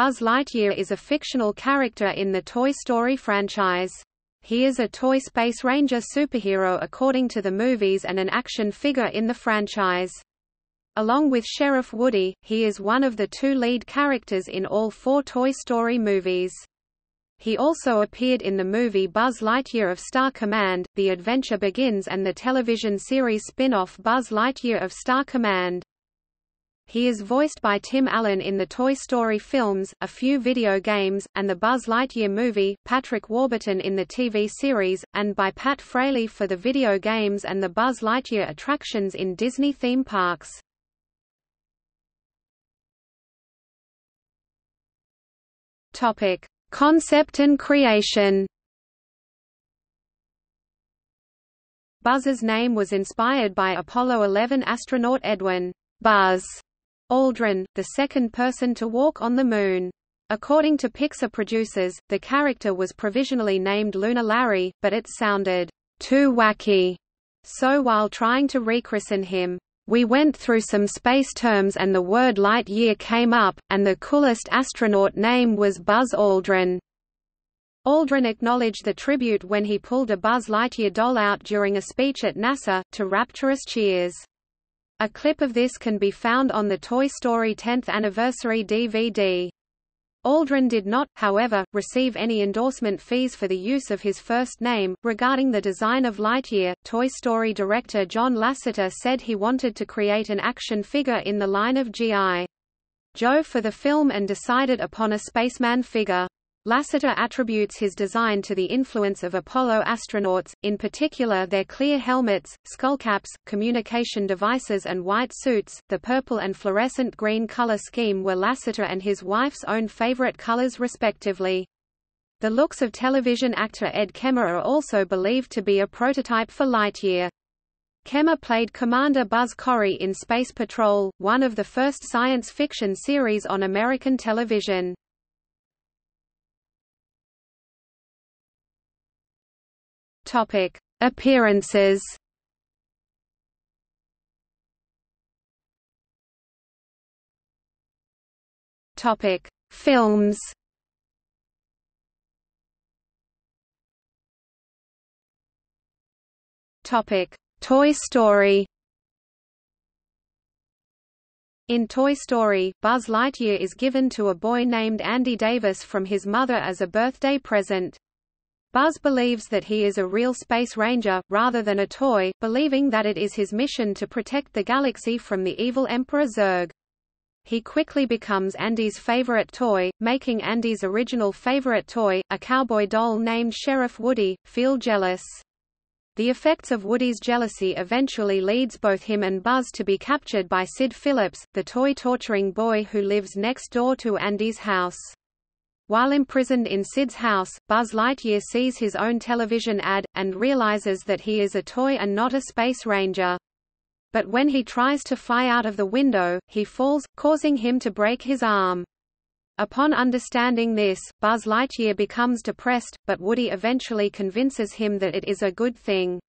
Buzz Lightyear is a fictional character in the Toy Story franchise. He is a toy Space Ranger superhero according to the movies and an action figure in the franchise. Along with Sheriff Woody, he is one of the two lead characters in all four Toy Story movies. He also appeared in the movie Buzz Lightyear of Star Command, The Adventure Begins and the television series spin-off Buzz Lightyear of Star Command. He is voiced by Tim Allen in the Toy Story films, a few video games, and the Buzz Lightyear movie, Patrick Warburton in the TV series, and by Pat Fraley for the video games and the Buzz Lightyear attractions in Disney theme parks. Topic: Concept and creation. Buzz's name was inspired by Apollo 11 astronaut Edwin Buzz Aldrin, the second person to walk on the Moon. According to Pixar producers, the character was provisionally named Lunar Larry, but it sounded too wacky. So while trying to rechristen him, we went through some space terms and the word light year came up, and the coolest astronaut name was Buzz Aldrin. Aldrin acknowledged the tribute when he pulled a Buzz Lightyear doll out during a speech at NASA, to rapturous cheers. A clip of this can be found on the Toy Story 10th Anniversary DVD. Aldrin did not, however, receive any endorsement fees for the use of his first name. Regarding the design of Lightyear, Toy Story director John Lasseter said he wanted to create an action figure in the line of G.I. Joe for the film and decided upon a spaceman figure. Lasseter attributes his design to the influence of Apollo astronauts, in particular their clear helmets, skullcaps, communication devices and white suits. The purple and fluorescent green color scheme were Lasseter and his wife's own favorite colors respectively. The looks of television actor Ed Kemmer are also believed to be a prototype for Lightyear. Kemmer played Commander Buzz Corry in Space Patrol, one of the first science fiction series on American television. Topic: Appearances. Topic: Films. Topic: Toy Story. In Toy Story, Buzz Lightyear is given to a boy named Andy Davis from his mother as a birthday present. Buzz believes that he is a real space ranger, rather than a toy, believing that it is his mission to protect the galaxy from the evil Emperor Zurg. He quickly becomes Andy's favorite toy, making Andy's original favorite toy, a cowboy doll named Sheriff Woody, feel jealous. The effects of Woody's jealousy eventually leads both him and Buzz to be captured by Sid Phillips, the toy-torturing boy who lives next door to Andy's house. While imprisoned in Sid's house, Buzz Lightyear sees his own television ad, and realizes that he is a toy and not a space ranger. But when he tries to fly out of the window, he falls, causing him to break his arm. Upon understanding this, Buzz Lightyear becomes depressed, but Woody eventually convinces him that it is a good thing.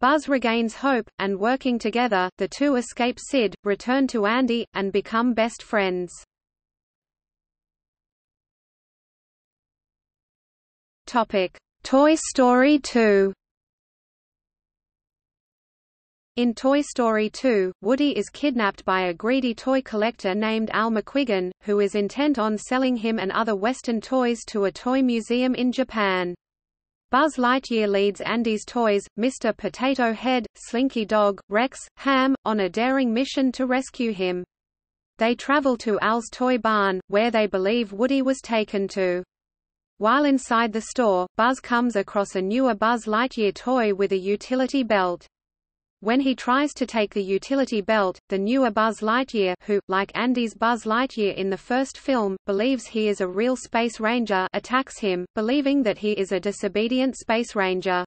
Buzz regains hope, and working together, the two escape Sid, return to Andy, and become best friends. Topic: Toy Story 2. In Toy Story 2, Woody is kidnapped by a greedy toy collector named Al McWhiggin, who is intent on selling him and other Western toys to a toy museum in Japan. Buzz Lightyear leads Andy's toys, Mr. Potato Head, Slinky Dog, Rex, Ham, on a daring mission to rescue him. They travel to Al's toy barn, where they believe Woody was taken to. While inside the store, Buzz comes across a newer Buzz Lightyear toy with a utility belt. When he tries to take the utility belt, the newer Buzz Lightyear who, like Andy's Buzz Lightyear in the first film, believes he is a real space ranger attacks him, believing that he is a disobedient space ranger.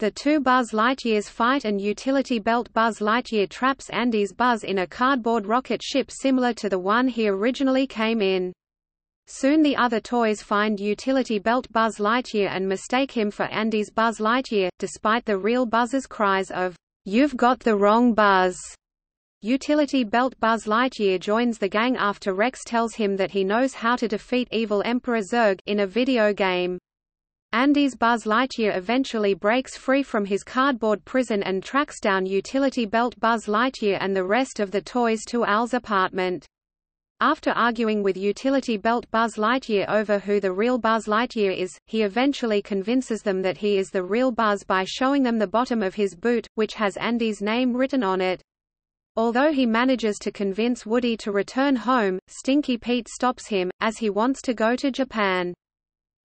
The two Buzz Lightyears fight and utility belt Buzz Lightyear traps Andy's Buzz in a cardboard rocket ship similar to the one he originally came in. Soon the other toys find utility belt Buzz Lightyear and mistake him for Andy's Buzz Lightyear, despite the real Buzz's cries of, You've got the wrong Buzz. Utility Belt Buzz Lightyear joins the gang after Rex tells him that he knows how to defeat evil Emperor Zurg in a video game. Andy's Buzz Lightyear eventually breaks free from his cardboard prison and tracks down Utility Belt Buzz Lightyear and the rest of the toys to Al's apartment. After arguing with Utility Belt Buzz Lightyear over who the real Buzz Lightyear is, he eventually convinces them that he is the real Buzz by showing them the bottom of his boot, which has Andy's name written on it. Although he manages to convince Woody to return home, Stinky Pete stops him, as he wants to go to Japan.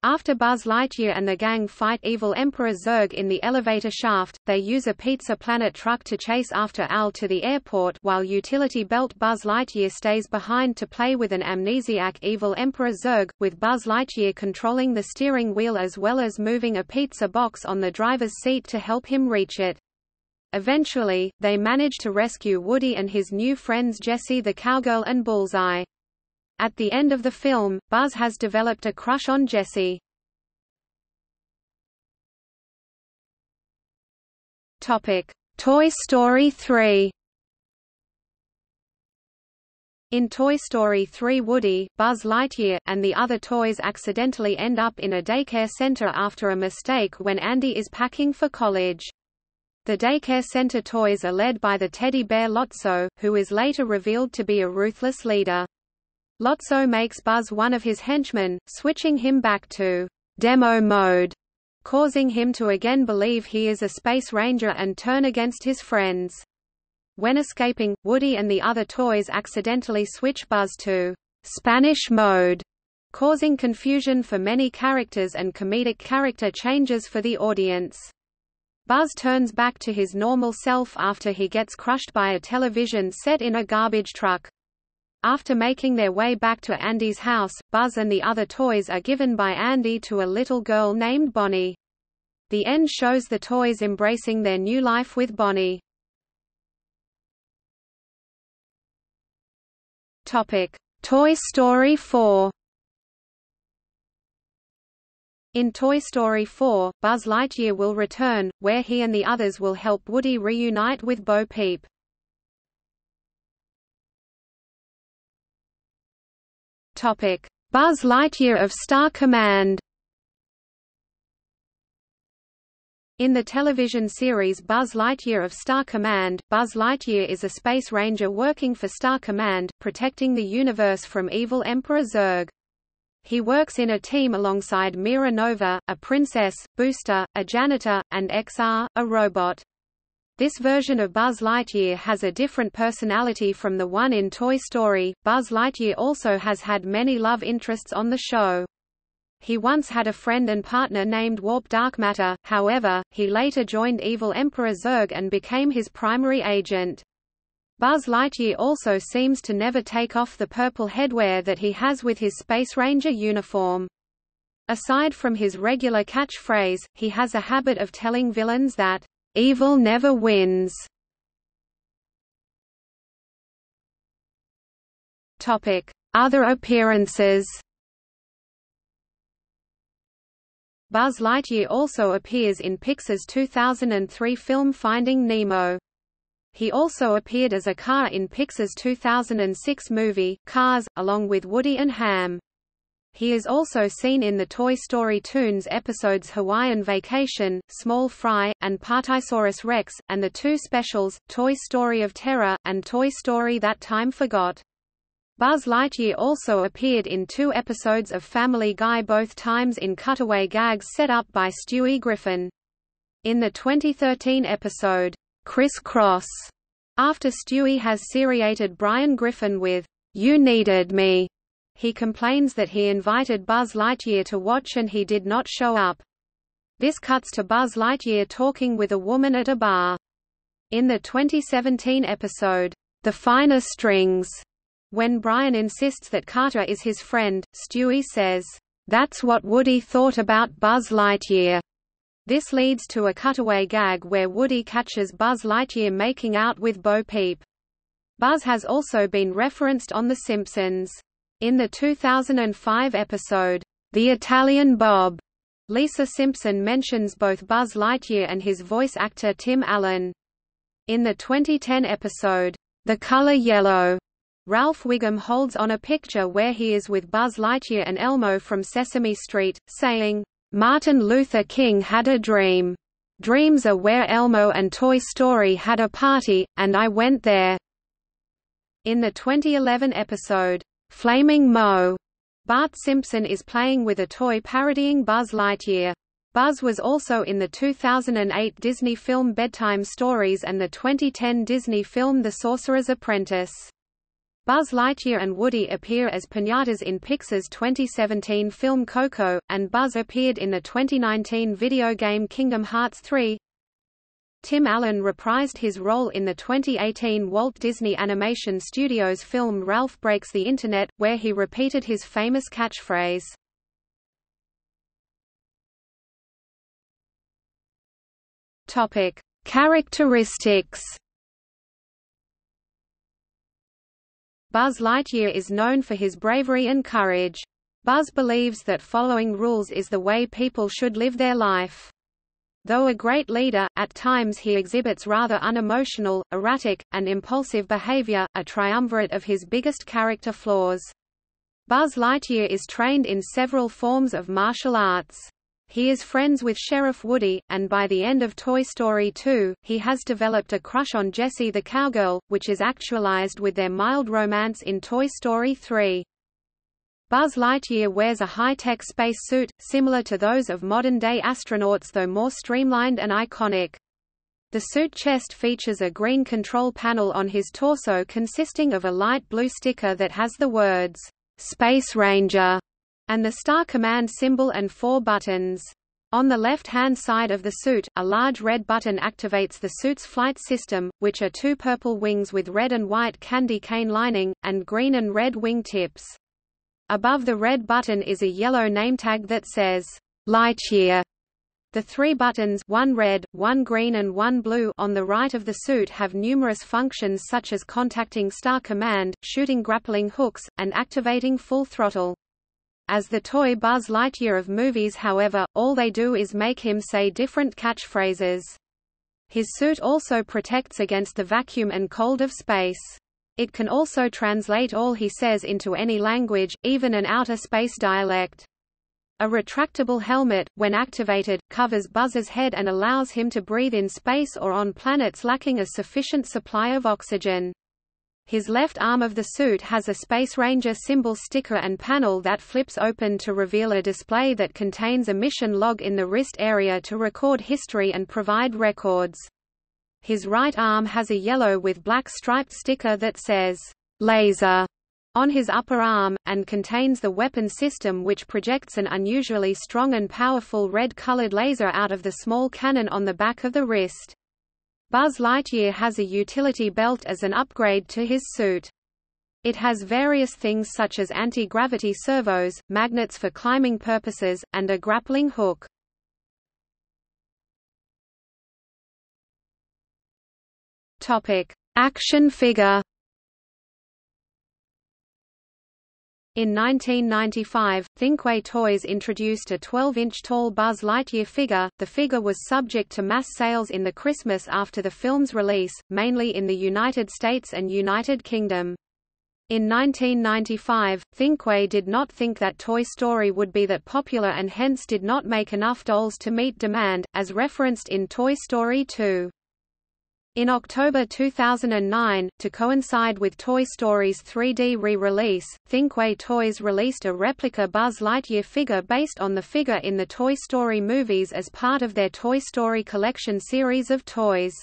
After Buzz Lightyear and the gang fight evil Emperor Zurg in the elevator shaft, they use a Pizza Planet truck to chase after Al to the airport while utility belt Buzz Lightyear stays behind to play with an amnesiac evil Emperor Zurg, with Buzz Lightyear controlling the steering wheel as well as moving a pizza box on the driver's seat to help him reach it. Eventually, they manage to rescue Woody and his new friends Jessie the cowgirl and Bullseye. At the end of the film, Buzz has developed a crush on Jessie. Topic: Toy Story 3 In Toy Story 3 Woody, Buzz Lightyear, and the other toys accidentally end up in a daycare center after a mistake when Andy is packing for college. The daycare center toys are led by the teddy bear Lotso, who is later revealed to be a ruthless leader. Lotso makes Buzz one of his henchmen, switching him back to demo mode, causing him to again believe he is a space ranger and turn against his friends. When escaping, Woody and the other toys accidentally switch Buzz to Spanish mode, causing confusion for many characters and comedic character changes for the audience. Buzz turns back to his normal self after he gets crushed by a television set in a garbage truck. After making their way back to Andy's house, Buzz and the other toys are given by Andy to a little girl named Bonnie. The end shows the toys embracing their new life with Bonnie. Topic: Toy Story 4 In Toy Story 4, Buzz Lightyear will return, where he and the others will help Woody reunite with Bo Peep. Topic: Buzz Lightyear of Star Command. In the television series Buzz Lightyear of Star Command, Buzz Lightyear is a space ranger working for Star Command, protecting the universe from evil Emperor Zurg. He works in a team alongside Mira Nova, a princess, Booster, a janitor, and XR, a robot. This version of Buzz Lightyear has a different personality from the one in Toy Story. Buzz Lightyear also has had many love interests on the show. He once had a friend and partner named Warp Dark Matter, however, he later joined evil Emperor Zurg and became his primary agent. Buzz Lightyear also seems to never take off the purple headwear that he has with his Space Ranger uniform. Aside from his regular catchphrase, he has a habit of telling villains that, "...evil never wins." Other appearances Buzz Lightyear also appears in Pixar's 2003 film Finding Nemo. He also appeared as a car in Pixar's 2006 movie, Cars, along with Woody and Ham. He is also seen in the Toy Story Toons episodes Hawaiian Vacation, Small Fry, and Partisaurus Rex, and the two specials, Toy Story of Terror, and Toy Story That Time Forgot. Buzz Lightyear also appeared in two episodes of Family Guy both times in cutaway gags set up by Stewie Griffin. In the 2013 episode, Criss Cross, after Stewie has seriated Brian Griffin with, You Needed Me, he complains that he invited Buzz Lightyear to watch and he did not show up. This cuts to Buzz Lightyear talking with a woman at a bar. In the 2017 episode, The Finer Strings, when Brian insists that Carter is his friend, Stewie says, That's what Woody thought about Buzz Lightyear. This leads to a cutaway gag where Woody catches Buzz Lightyear making out with Bo Peep. Buzz has also been referenced on The Simpsons. In the 2005 episode, The Italian Bob, Lisa Simpson mentions both Buzz Lightyear and his voice actor Tim Allen. In the 2010 episode, the color yellow. Ralph Wiggum holds on a picture where he is with Buzz Lightyear and Elmo from Sesame Street, saying, Martin Luther King had a dream. Dreams are where Elmo and Toy Story had a party, and I went there. In the 2011 episode, Flaming Moe. Bart Simpson is playing with a toy parodying Buzz Lightyear. Buzz was also in the 2008 Disney film Bedtime Stories and the 2010 Disney film The Sorcerer's Apprentice. Buzz Lightyear and Woody appear as pinatas in Pixar's 2017 film Coco, and Buzz appeared in the 2019 video game Kingdom Hearts 3. Tim Allen reprised his role in the 2018 Walt Disney Animation Studios film Ralph Breaks the Internet, where he repeated his famous catchphrase. Topic: Characteristics Buzz Lightyear is known for his bravery and courage. Buzz believes that following rules is the way people should live their life. Though a great leader, at times he exhibits rather unemotional, erratic, and impulsive behavior, a triumvirate of his biggest character flaws. Buzz Lightyear is trained in several forms of martial arts. He is friends with Sheriff Woody, and by the end of Toy Story 2, he has developed a crush on Jessie the cowgirl, which is actualized with their mild romance in Toy Story 3. Buzz Lightyear wears a high-tech space suit, similar to those of modern-day astronauts though more streamlined and iconic. The suit chest features a green control panel on his torso consisting of a light blue sticker that has the words, Space Ranger and the Star Command symbol and four buttons. On the left-hand side of the suit, a large red button activates the suit's flight system, which are two purple wings with red and white candy cane lining, and green and red wing tips. Above the red button is a yellow name tag that says, Lightyear. The three buttons one red, one green and one blue on the right of the suit have numerous functions such as contacting Star Command, shooting grappling hooks, and activating full throttle. As the toy Buzz Lightyear of movies however, all they do is make him say different catchphrases. His suit also protects against the vacuum and cold of space. It can also translate all he says into any language, even an outer space dialect. A retractable helmet, when activated, covers Buzz's head and allows him to breathe in space or on planets lacking a sufficient supply of oxygen. His left arm of the suit has a Space Ranger symbol sticker and panel that flips open to reveal a display that contains a mission log in the wrist area to record history and provide records. His right arm has a yellow with black striped sticker that says, Laser, on his upper arm, and contains the weapon system which projects an unusually strong and powerful red-colored laser out of the small cannon on the back of the wrist. Buzz Lightyear has a utility belt as an upgrade to his suit. It has various things such as anti-gravity servos, magnets for climbing purposes, and a grappling hook. Topic: Action figure In 1995, Thinkway Toys introduced a 12-inch tall Buzz Lightyear figure. The figure was subject to mass sales in the Christmas after the film's release, mainly in the United States and United Kingdom. In 1995, Thinkway did not think that Toy Story would be that popular and hence did not make enough dolls to meet demand, as referenced in Toy Story 2. In October 2009, to coincide with Toy Story's 3D re-release, Thinkway Toys released a replica Buzz Lightyear figure based on the figure in the Toy Story movies as part of their Toy Story Collection series of toys.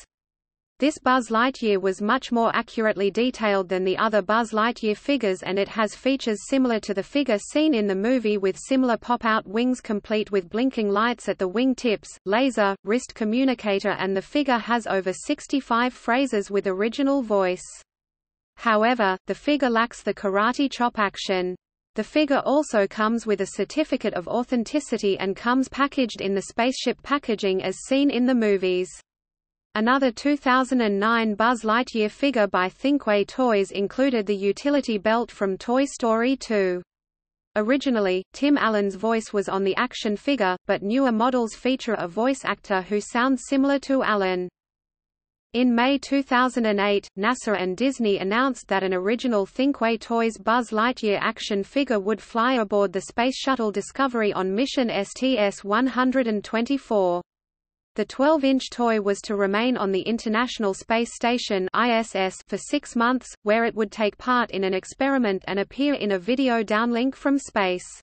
This Buzz Lightyear was much more accurately detailed than the other Buzz Lightyear figures and it has features similar to the figure seen in the movie with similar pop-out wings complete with blinking lights at the wing tips, laser, wrist communicator and the figure has over 65 phrases with original voice. However, the figure lacks the karate chop action. The figure also comes with a certificate of authenticity and comes packaged in the spaceship packaging as seen in the movies. Another 2009 Buzz Lightyear figure by Thinkway Toys included the utility belt from Toy Story 2. Originally, Tim Allen's voice was on the action figure, but newer models feature a voice actor who sounds similar to Allen. In May 2008, NASA and Disney announced that an original Thinkway Toys Buzz Lightyear action figure would fly aboard the Space Shuttle Discovery on mission STS-124. The 12-inch toy was to remain on the International Space Station ISS for six months, where it would take part in an experiment and appear in a video downlink from space.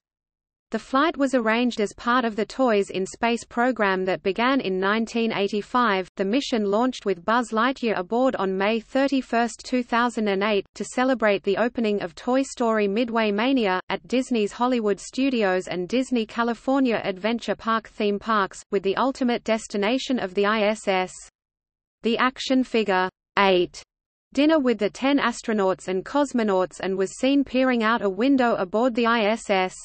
The flight was arranged as part of the Toys in Space program that began in 1985. The mission launched with Buzz Lightyear aboard on May 31, 2008, to celebrate the opening of Toy Story Midway Mania, at Disney's Hollywood Studios and Disney California Adventure Park theme parks, with the ultimate destination of the ISS. The action figure, ate dinner with the 10 astronauts and cosmonauts and was seen peering out a window aboard the ISS.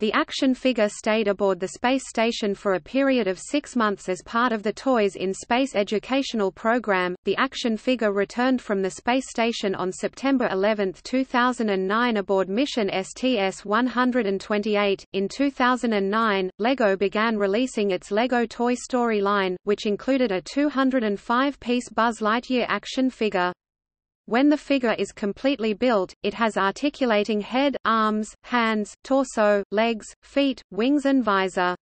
The action figure stayed aboard the space station for a period of six months as part of the Toys in Space educational program. The action figure returned from the space station on September 11, 2009 aboard mission STS-128. In 2009, LEGO began releasing its LEGO Toy Story line, which included a 205-piece Buzz Lightyear action figure. When the figure is completely built, it has articulating head, arms, hands, torso, legs, feet, wings and visor.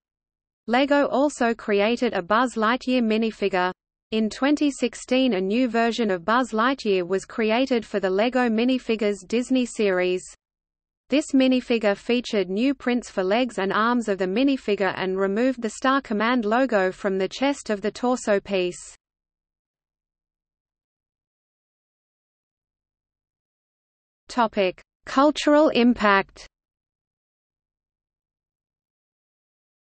LEGO also created a Buzz Lightyear minifigure. In 2016 a new version of Buzz Lightyear was created for the LEGO Minifigures Disney series. This minifigure featured new prints for legs and arms of the minifigure and removed the Star Command logo from the chest of the torso piece. Cultural impact.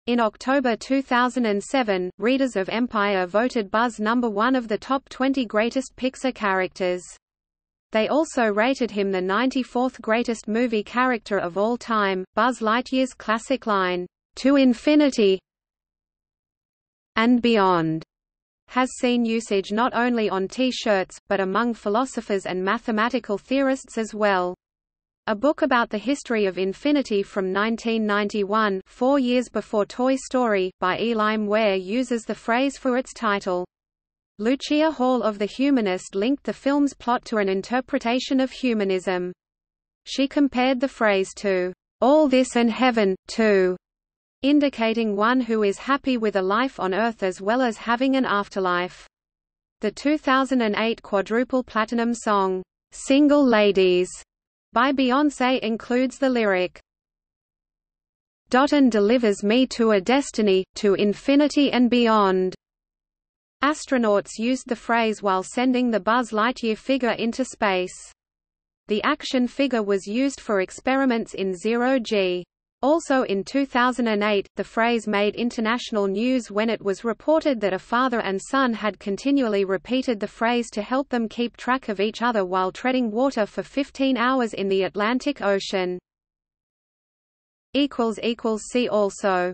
In October 2007, readers of Empire voted Buzz number one of the top 20 greatest Pixar characters. They also rated him the 94th greatest movie character of all time. Buzz Lightyear's classic line, "To infinity and beyond." Has seen usage not only on T-shirts, but among philosophers and mathematical theorists as well. A book about the history of infinity from 1991 four years before Toy Story, by Eli Maor uses the phrase for its title. Lucia Hall of The Humanist linked the film's plot to an interpretation of humanism. She compared the phrase to, "...all this and heaven, too." Indicating one who is happy with a life on Earth as well as having an afterlife. The 2008 quadruple platinum song, "'Single Ladies' by Beyoncé includes the lyric, and delivers me to a destiny, to infinity and beyond." Astronauts used the phrase while sending the Buzz Lightyear figure into space. The action figure was used for experiments in zero-G. Also in 2008, the phrase made international news when it was reported that a father and son had continually repeated the phrase to help them keep track of each other while treading water for 15 hours in the Atlantic Ocean. See also